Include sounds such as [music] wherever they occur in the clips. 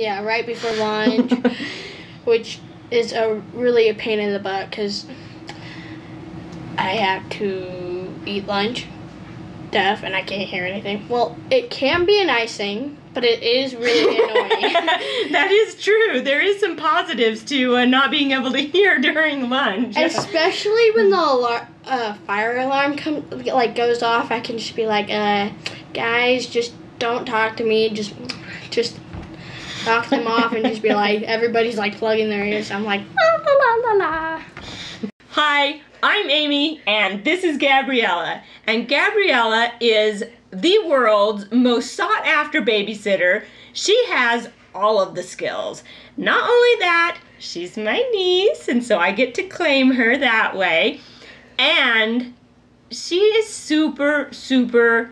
Yeah, right before lunch, [laughs] which is a really a pain in the butt because I have to eat lunch, deaf, and I can't hear anything. Well, it can be an icing, but it is really [laughs] annoying. [laughs] that is true. There is some positives to uh, not being able to hear during lunch. Especially when the alar- uh, fire alarm come like goes off, I can just be like, uh, guys, just don't talk to me. Just, just knock them off and just be like, everybody's like plugging their ears. I'm like, la la la la. Hi, I'm Amy, and this is Gabriella. And Gabriella is the world's most sought after babysitter. She has all of the skills. Not only that, she's my niece, and so I get to claim her that way. And she is super, super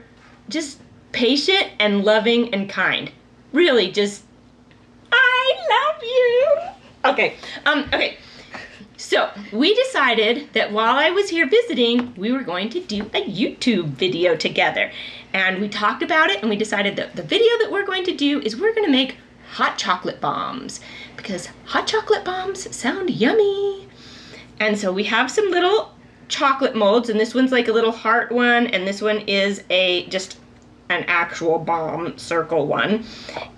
just patient and loving and kind. Really, just, you. Okay, um, okay. So, we decided that while I was here visiting, we were going to do a YouTube video together. And we talked about it and we decided that the video that we're going to do is we're going to make hot chocolate bombs because hot chocolate bombs sound yummy. And so we have some little chocolate molds and this one's like a little heart one and this one is a just an actual bomb circle one.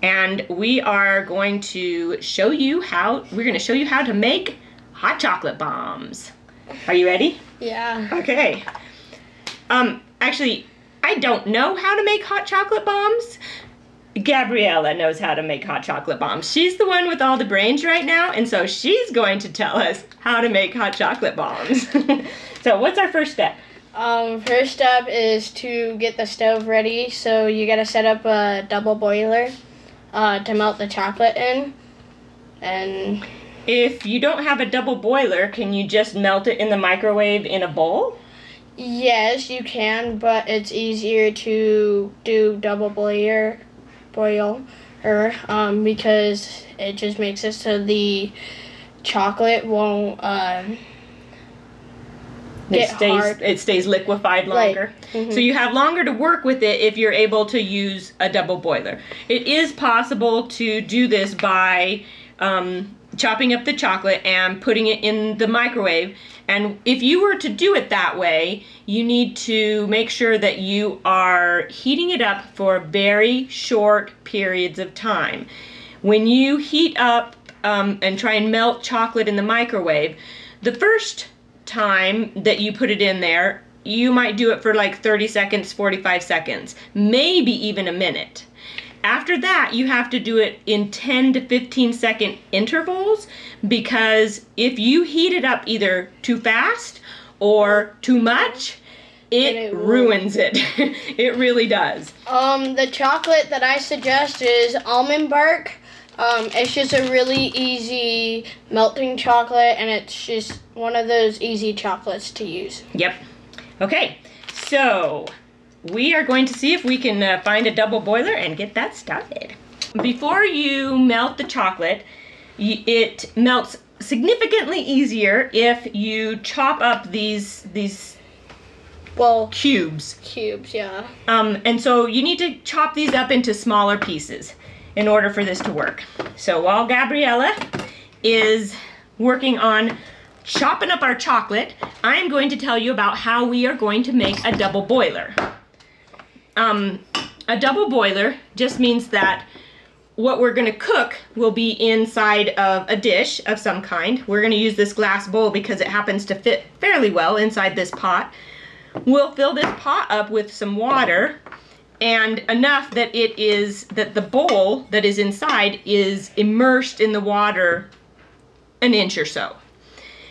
And we are going to show you how we're going to show you how to make hot chocolate bombs. Are you ready? Yeah. Okay. Um, actually, I don't know how to make hot chocolate bombs. Gabriella knows how to make hot chocolate bombs. She's the one with all the brains right now, and so she's going to tell us how to make hot chocolate bombs. [laughs] so, what's our first step? Um, first step is to get the stove ready. So you gotta set up a double boiler uh, to melt the chocolate in. And If you don't have a double boiler, can you just melt it in the microwave in a bowl? yes, you can, but it's easier to do double boiler, boil, or um, because it just makes it so the chocolate won't um, It stays hard. it stays liquefied Like, longer. mhm. So you have longer to work with it if you're able to use a double boiler. It is possible to do this by um, chopping up the chocolate and putting it in the microwave. And if you were to do it that way, you need to make sure that you are heating it up for very short periods of time. When you heat up um, and try and melt chocolate in the microwave, the first time that you put it in there, you might do it for like 30 seconds, 45 seconds, maybe even a minute. After that, you have to do it in 10 to 15 second intervals because if you heat it up either too fast or too much, it, it ruins it. [laughs] it really does. Um, the chocolate that I suggest is almond bark. Um, it's just a really easy melting chocolate, and it's just one of those easy chocolates to use. Yep. Okay, so we are going to see if we can uh, find a double boiler and get that started. Before you melt the chocolate, it melts significantly easier if you chop up these these Well, cubes. cubes, yeah. Um, and so you need to chop these up into smaller pieces in order for this to work. So while Gabriella is working on chopping up our chocolate, I'm going to tell you about how we are going to make a double boiler. Um, a double boiler just means that what we're going to cook will be inside of a dish of some kind. We're going to use this glass bowl because it happens to fit fairly well inside this pot. We'll fill this pot up with some water and enough that it is that the bowl that is inside is immersed in the water an inch or so.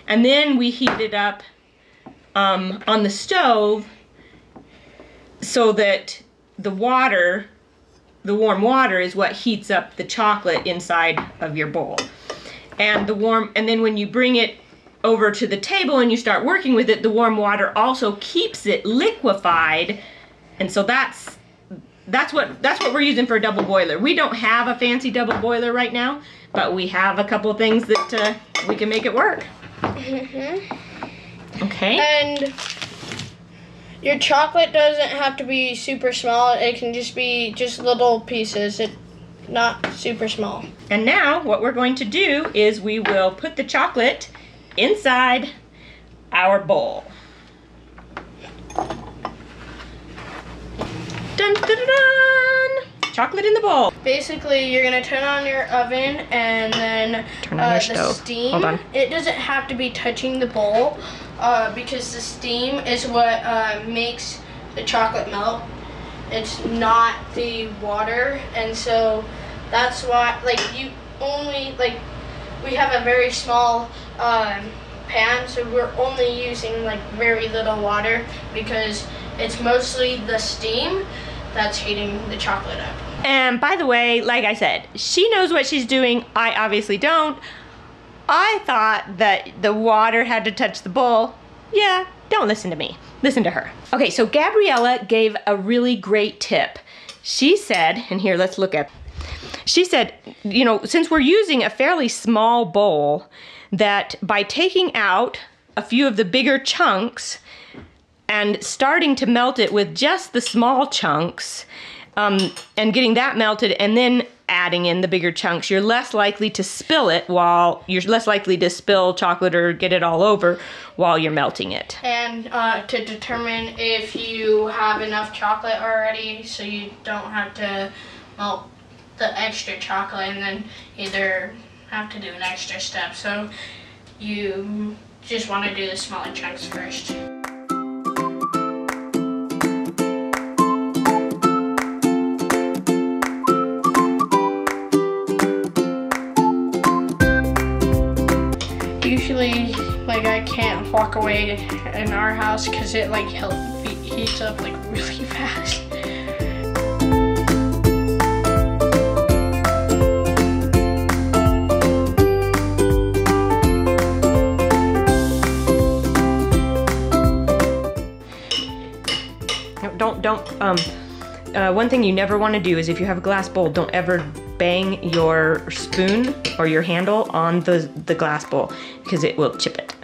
And then we heat it up um, on the stove so that the water, the warm water, is what heats up the chocolate inside of your bowl. And the warm, and then when you bring it over to the table and you start working with it, the warm water also keeps it liquefied. And so that's that's what that's what we're using for a double boiler. We don't have a fancy double boiler right now, but we have a couple things that uh, we can make it work. Okay. And your chocolate doesn't have to be super small. It can just be just little pieces. It not super small. And now what we're going to do is we will put the chocolate inside our bowl. Dun, dun, dun, dun. Chocolate in the bowl. Basically, you're gonna turn on your oven and then Turn on uh, your the stove. steam. Hold on. It doesn't have to be touching the bowl uh, because the steam is what uh, makes the chocolate melt. It's not the water, and so that's why like you only like we have a very small um, pan, so we're only using like very little water because it's mostly the steam that's heating the chocolate up. And by the way, like I said, she knows what she's doing. I obviously don't. I thought that the water had to touch the bowl. Yeah, don't listen to me. Listen to her. Okay, so Gabriella gave a really great tip. She said, and here, let's look at. She said, you know, since we're using a fairly small bowl, that by taking out a few of the bigger chunks and starting to melt it with just the small chunks, um, and getting that melted and then adding in the bigger chunks, you're less likely to spill it while you're less likely to spill chocolate or get it all over while you're melting it. And uh, to determine if you have enough chocolate already, so you don't have to melt the extra chocolate and then either have to do an extra step. So you just want to do the smaller chunks first. Like I can't walk away in our house because it like he- heats up like [laughs] really fast. Don't don't um uh, one thing you never want to do is if you have a glass bowl, don't ever bang your spoon or your handle on the the glass bowl because it will chip it.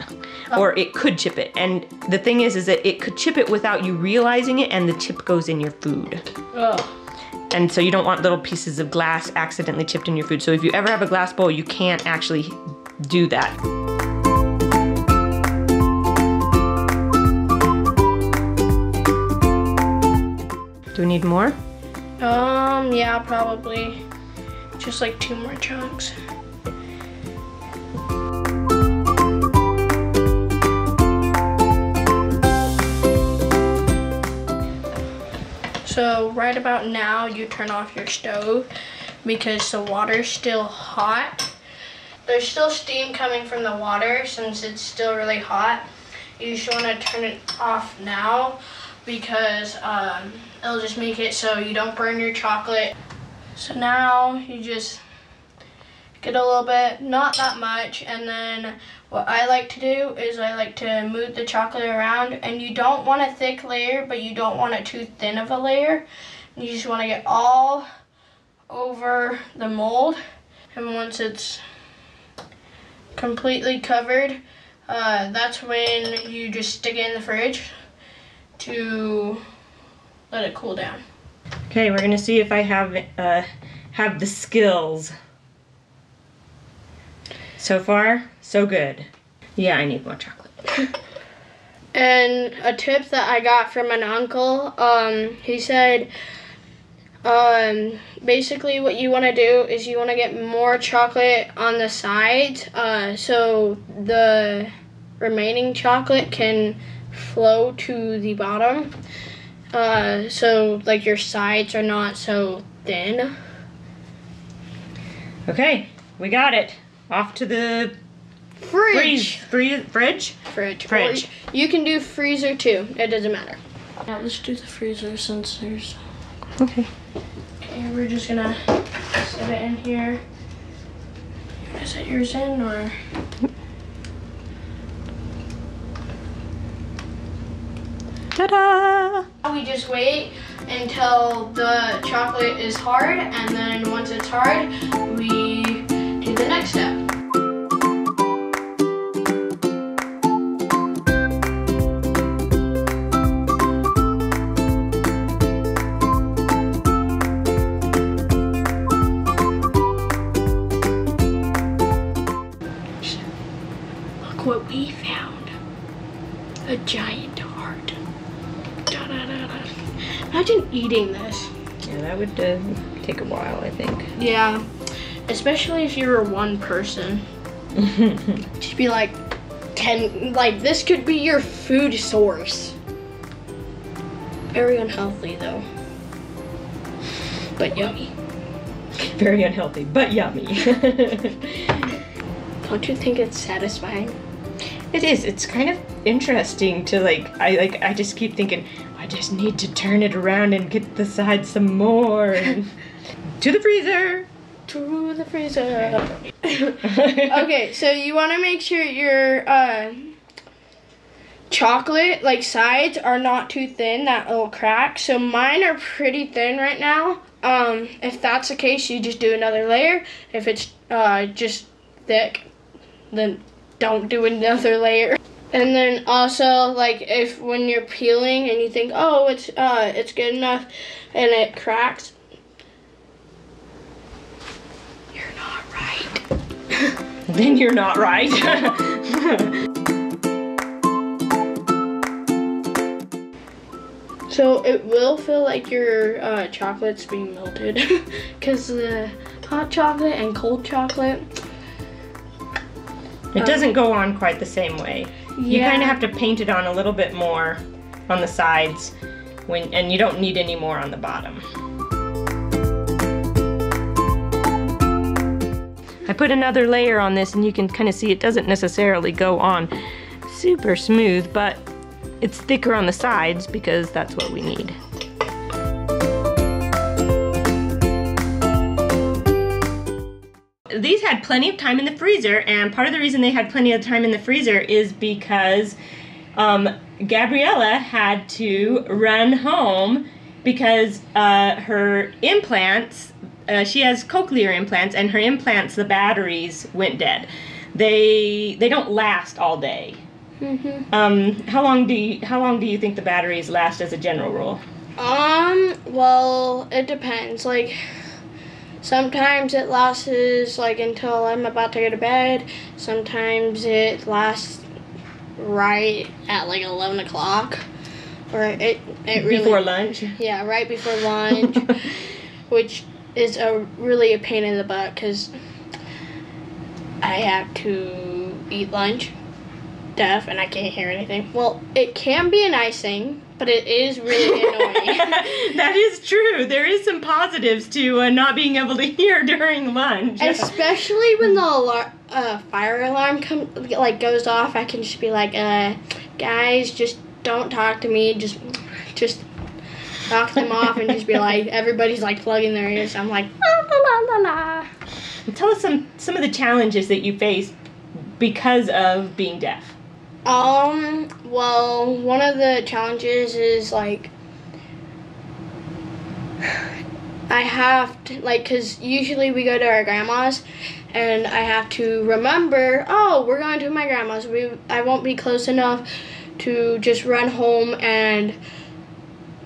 Or it could chip it. And the thing is is that it could chip it without you realizing it and the chip goes in your food. Ugh. And so you don't want little pieces of glass accidentally chipped in your food. So if you ever have a glass bowl, you can't actually do that. Do we need more? Um, yeah, probably. Just like two more chunks. So right about now, you turn off your stove because the water's still hot. There's still steam coming from the water since it's still really hot. You just want to turn it off now because um, it'll just make it so you don't burn your chocolate. So now you just get a little bit, not that much, and then what I like to do is I like to move the chocolate around and you don't want a thick layer, but you don't want it too thin of a layer. You just want to get all over the mold and once it's completely covered, uh, that's when you just stick it in the fridge to let it cool down. Okay, we're gonna see if I have uh, have the skills. So far, so good. Yeah, I need more chocolate. [laughs] And a tip that I got from an uncle, um, he said, um, basically what you want to do is you want to get more chocolate on the sides, uh, so the remaining chocolate can flow to the bottom. Uh, so like your sides are not so thin. Okay, we got it. Off to the Fridge. free, fridge. Fridge. Fridge. Or you can do freezer too. It doesn't matter. Now let's do the freezer since there's. Okay. Okay, we're just gonna set it in here. You set yours in or? Ta-da! We just wait until the chocolate is hard and then once it's hard, we do the next step. what we found. A giant heart imagine eating this. Yeah, that would uh, take a while, I think. Yeah, especially if you were one person. [laughs] Just be like, ten, like this could be your food source. Very unhealthy though, but yummy. [laughs] Very unhealthy, but yummy. [laughs] Don't you think it's satisfying? it is. It's kind of interesting to like. I like. I just keep thinking. I just need to turn it around and get the side some more. [laughs] to the freezer. To the freezer. [laughs] okay, so you want to make sure your uh, chocolate like sides are not too thin that it'll crack. So mine are pretty thin right now. Um, if that's the case, you just do another layer. If it's uh, just thick, then don't do another layer. And then also like if when you're peeling and you think oh it's uh it's good enough and it cracks, you're not right. [laughs] Then you're not right. So it will feel like your uh, chocolate's being melted [laughs] because the hot chocolate and cold chocolate. it doesn't go on quite the same way. You kind of have to paint it on a little bit more on the sides when and you don't need any more on the bottom. I put another layer on this and you can kind of see it doesn't necessarily go on super smooth, but it's thicker on the sides because that's what we need. These had plenty of time in the freezer, and part of the reason they had plenty of time in the freezer is because um, Gabriella had to run home because uh, her implants, uh, she has cochlear implants, and her implants, the batteries went dead. They they don't last all day. Mhm. Um, how long do you how long do you think the batteries last as a general rule? Um. Well, it depends. Like sometimes it lasts like until I'm about to go to bed. Sometimes it lasts right at like eleven o'clock, or it it really Before lunch. yeah right before lunch, [laughs] which is a really a pain in the butt because I have to eat lunch deaf and I can't hear anything. Well, it can be a nice thing, but it is really [laughs] annoying. [laughs] that is true. There is some positives to uh, not being able to [laughs] hear during lunch. Especially when the alar- uh, fire alarm come like goes off, I can just be like, uh, guys, just don't talk to me. Just, just knock them off and just be like, everybody's like plugging their ears. I'm like, la la la la. Tell us some some of the challenges that you face because of being deaf. Um, well, one of the challenges is like I have to like cuz usually we go to our grandma's and I have to remember, oh, we're going to my grandma's. We I won't be close enough to just run home and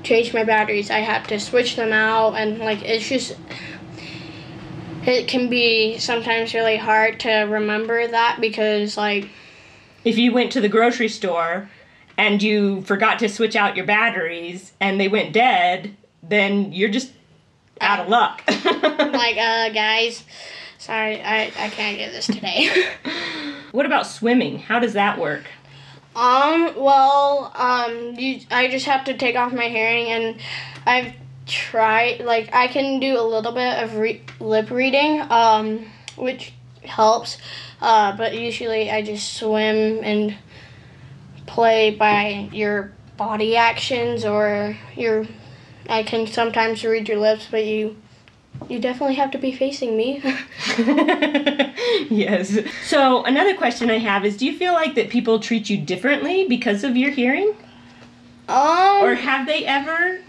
change my batteries. I have to switch them out and like it's just it can be sometimes really hard to remember that because like If you went to the grocery store and you forgot to switch out your batteries and they went dead, then you're just out of luck. [laughs] like uh guys sorry i i can't get this today [laughs] what about swimming? How does that work? um well um you i just have to take off my hearing and i've tried like i can do a little bit of re- lip reading um which helps uh but usually i just swim and play by your body actions or your i can sometimes read your lips but you you definitely have to be facing me [laughs] yes. So another question I have is do you feel like that people treat you differently because of your hearing? Um, Or have they ever?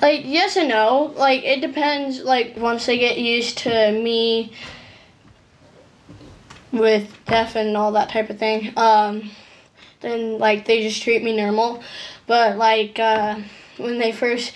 like yes and no. Like it depends. Like once they get used to me with deaf and all that type of thing, um, then like they just treat me normal. But like uh, when they first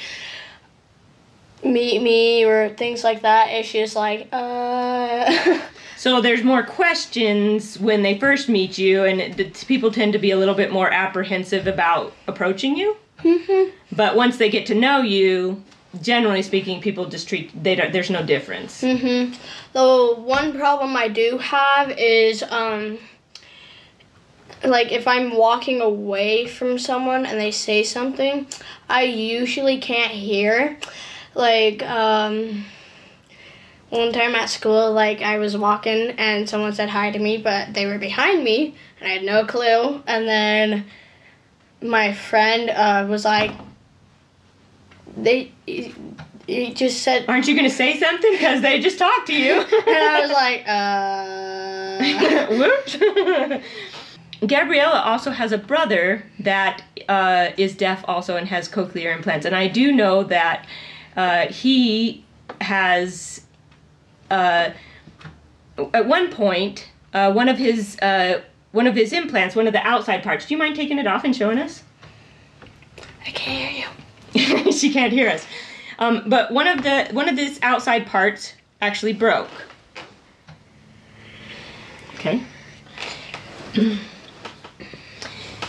meet me or things like that, it's just like uh. [laughs] So there's more questions when they first meet you, and people tend to be a little bit more apprehensive about approaching you. Mhm. But once they get to know you, generally speaking, people just treat they don't. There's no difference. Mm-hmm. The one problem I do have is um like if I'm walking away from someone and they say something, I usually can't hear. Like um one time at school, like I was walking and someone said hi to me, but they were behind me and I had no clue. And then my friend uh, was like, they, he just said, Aren't you going to say something because they just talked to you? [laughs] and I was like, uh. [laughs] Whoops. [laughs] Gabriella also has a brother that uh, is deaf also and has cochlear implants. And I do know that uh, he has, uh, at one point, uh, one of his uh, one of his implants, one of the outside parts. Do you mind taking it off and showing us? I can't hear you. She can't hear us. Um, but one of the one of this outside parts actually broke. Okay. [clears throat]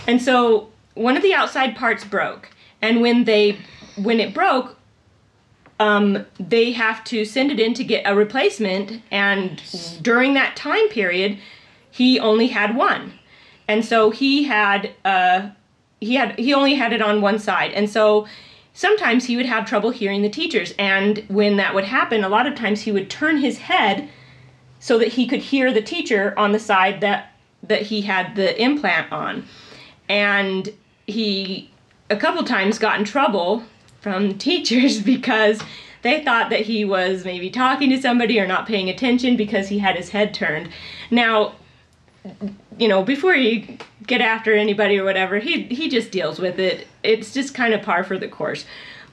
and so one of the outside parts broke, and when they when it broke, um, they have to send it in to get a replacement. And during that time period, he only had one, and so he had uh, he had he only had it on one side, and so sometimes he would have trouble hearing the teachers. And when that would happen, a lot of times he would turn his head so that he could hear the teacher on the side that that he had the implant on, and he a couple times got in trouble from teachers [laughs] because they thought that he was maybe talking to somebody or not paying attention because he had his head turned. Now, you know, before you get after anybody or whatever, he he just deals with it. It's just kind of par for the course.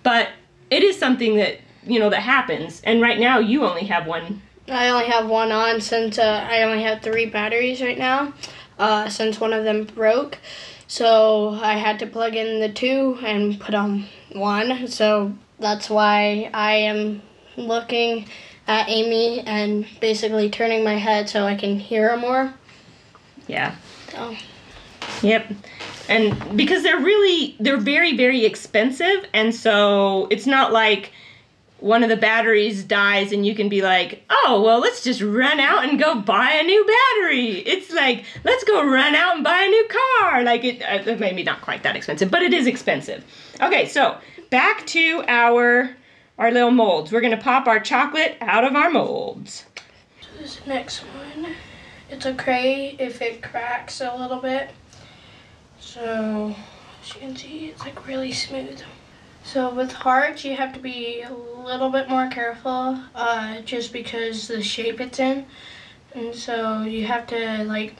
But it is something that, you know, that happens. And right now you only have one. I only have one on since uh, I only have three batteries right now, uh, since one of them broke. So I had to plug in the two and put on one. So that's why I am looking at Amy and basically turning my head so I can hear her more. Yeah. So Yep. And because they're really they're very very expensive and so it's not like one of the batteries dies and you can be like, "Oh, well, let's just run out and go buy a new battery." It's like, "Let's go run out and buy a new car." Like it uh, maybe not quite that expensive, but it is expensive. Okay, so back to our our little molds. We're going to pop our chocolate out of our molds. this next one, it's okay if it cracks a little bit. So as you can see, it's like really smooth. So with hearts, you have to be a little bit more careful, uh, just because the shape it's in, and so you have to like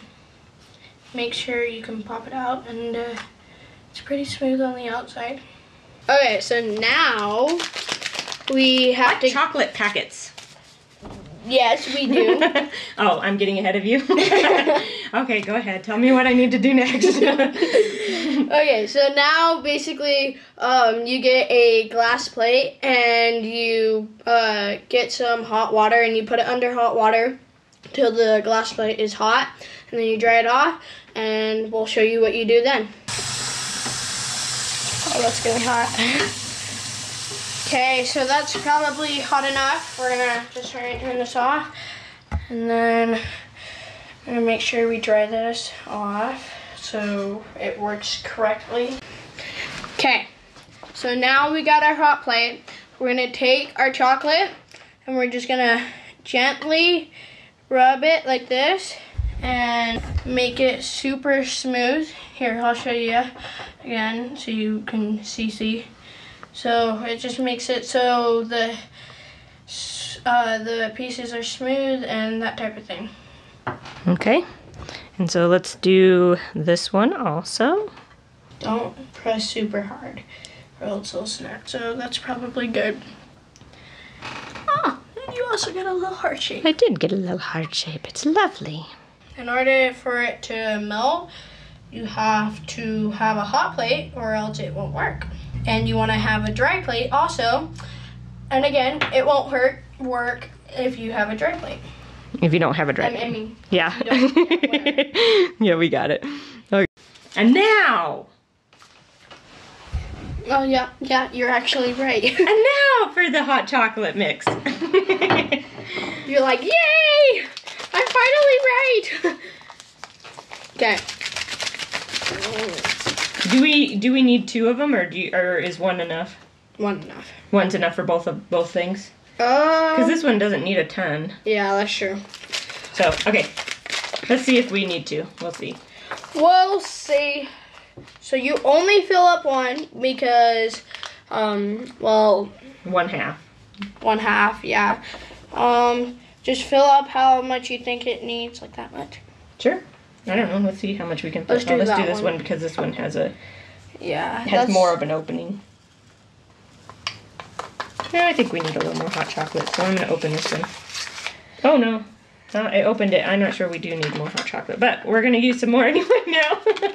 make sure you can pop it out, and uh, it's pretty smooth on the outside. Okay, so now we have to. Chocolate packets. Yes, we do. [laughs] oh, I'm getting ahead of you. [laughs] okay, go ahead. Tell me what I need to do next. [laughs] Okay, so now basically, um, you get a glass plate and you uh, get some hot water and you put it under hot water till the glass plate is hot, and then you dry it off, and we'll show you what you do then. Oh, that's getting hot. Okay, so that's probably hot enough. We're gonna just try and turn this off, and then I'm gonna make sure we dry this off so it works correctly. Okay, so now we got our hot plate. We're gonna take our chocolate and we're just gonna gently rub it like this and make it super smooth. Here, I'll show you again so you can see see. So it just makes it so the uh, the pieces are smooth and that type of thing. okay. And so let's do this one also. Don't press super hard or else it'll snap. So that's probably good. Ah, and you also get a little heart shape. I did get a little heart shape. It's lovely. In order for it to melt, you have to have a hot plate or else it won't work. And you want to have a dry plate also. And again, it won't hurt work if you have a dry plate. If you don't have a dry mean, I mean Yeah. [laughs] yeah, we got it. Okay. And now Oh yeah, yeah, you're actually right. [laughs] And now for the hot chocolate mix. [laughs] you're like, yay! I'm finally right. okay. Do we do we need two of them or do you, or is one enough? One enough. One's enough for both of both things. Uh, Because this one doesn't need a ton. yeah, that's true. So okay, let's see if we need to. We'll see. We'll see. So you only fill up one because, um, well, One half. one half, yeah. Um, just fill up how much you think it needs, like that much. Sure. I don't know. Let's see how much we can. Let's put. oh, let's do this one. one. because this one has a Yeah, has more of an opening. Yeah, I think we need a little more hot chocolate, so I'm gonna open this one. Oh no, uh, I opened it. I'm not sure we do need more hot chocolate, but we're gonna use some more [laughs] anyway now, [laughs]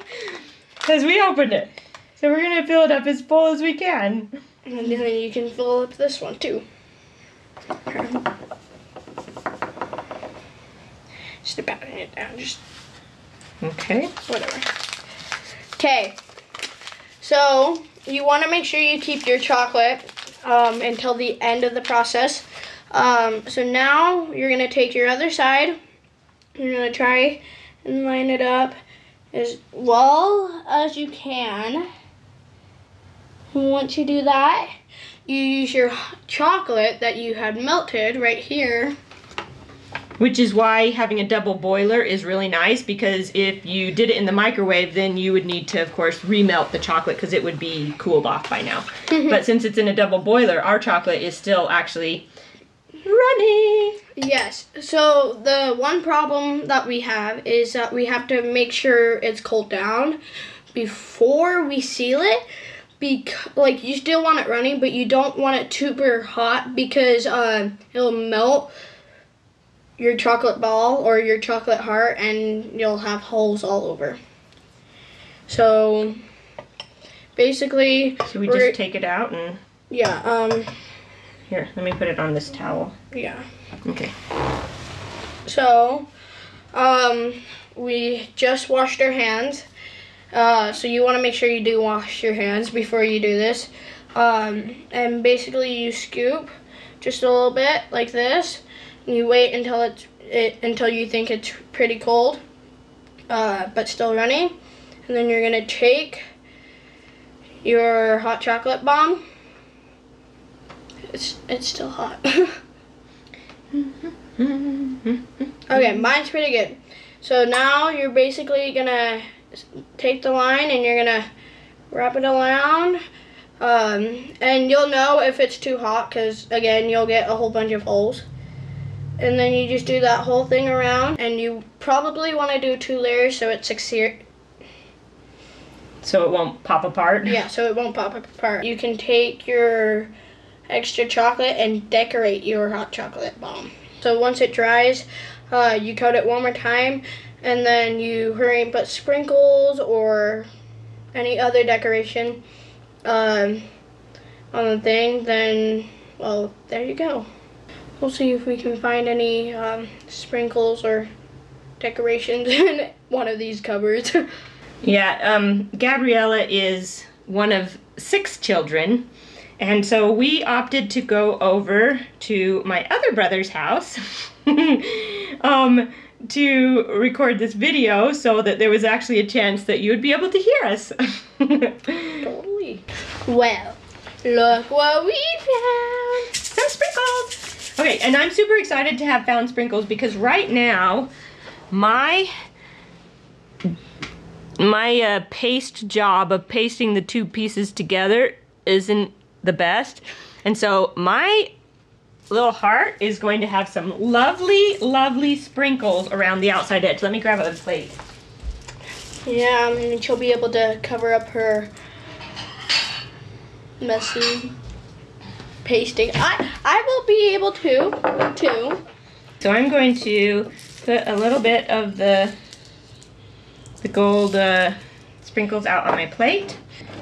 because we opened it. So we're gonna fill it up as full as we can. And then you can fill up this one too. Just about it down, just Okay. whatever. Okay. So you want to make sure you keep your chocolate um, until the end of the process. Um, so now you're gonna take your other side. You're gonna try and line it up as well as you can. And once you do that, you use your chocolate that you had melted right here. Which is why having a double boiler is really nice because if you did it in the microwave, then you would need to, of course, remelt the chocolate because it would be cooled off by now. but since it's in a double boiler, our chocolate is still actually runny. Yes. So the one problem that we have is that we have to make sure it's cooled down before we seal it. Bec- like you still want it running, but you don't want it super hot because uh, it'll melt your chocolate ball or your chocolate heart, and you'll have holes all over. So basically, So we just take it out and yeah, um, here, let me put it on this towel. yeah. Okay. So, um, we just washed our hands. Uh, so you want to make sure you do wash your hands before you do this. Um, and basically you scoop just a little bit like this. You wait until it's it until you think it's pretty cold, uh, but still running. And then you're gonna take your hot chocolate bomb. It's it's still hot. [laughs] Okay, mine's pretty good. So now you're basically gonna take the line and you're gonna wrap it around. Um, and you'll know if it's too hot because, again, you'll get a whole bunch of holes. And then you just do that whole thing around. And you probably want to do two layers so it's secure. So it won't pop apart. Yeah, so it won't pop apart. You can take your extra chocolate and decorate your hot chocolate bomb. So once it dries, uh, you coat it one more time, and then you hurry and put sprinkles or any other decoration um, on the thing. Then, well, there you go. We'll see if we can find any um, sprinkles or decorations [laughs] in one of these cupboards. [laughs] Yeah, um, Gabriella is one of six children, and so we opted to go over to my other brother's house [laughs] um, to record this video so that there was actually a chance that you would be able to hear us. totally. Well, look what we found. Some sprinkles! Okay, and I'm super excited to have found sprinkles because right now, my my uh, paste job of pasting the two pieces together isn't the best. And so my little heart is going to have some lovely, lovely sprinkles around the outside edge. Let me grab a plate. Yeah, I mean, she'll be able to cover up her messy pasting. I I will be able to too. So I'm going to put a little bit of the the gold uh, sprinkles out on my plate,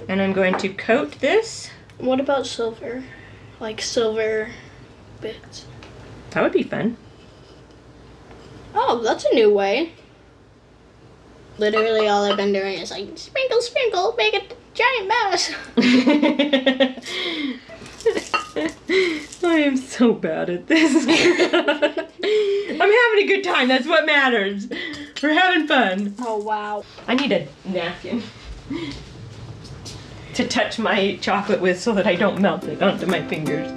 and I'm going to coat this. What about silver? Like silver bits. That would be fun. Oh, that's a new way. Literally, all I've been doing is like sprinkle, sprinkle, make a giant mouse. [laughs] [laughs] [laughs] I am so bad at this. [laughs] I'm having a good time. That's what matters. We're having fun. Oh wow. I need a napkin to touch my chocolate with so that I don't melt it onto my fingers.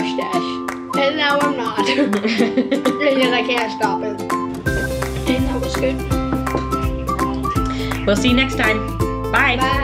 Mustache, and now I'm not. [laughs] and then I can't stop it. And that was good. we'll see you next time. Bye. Bye.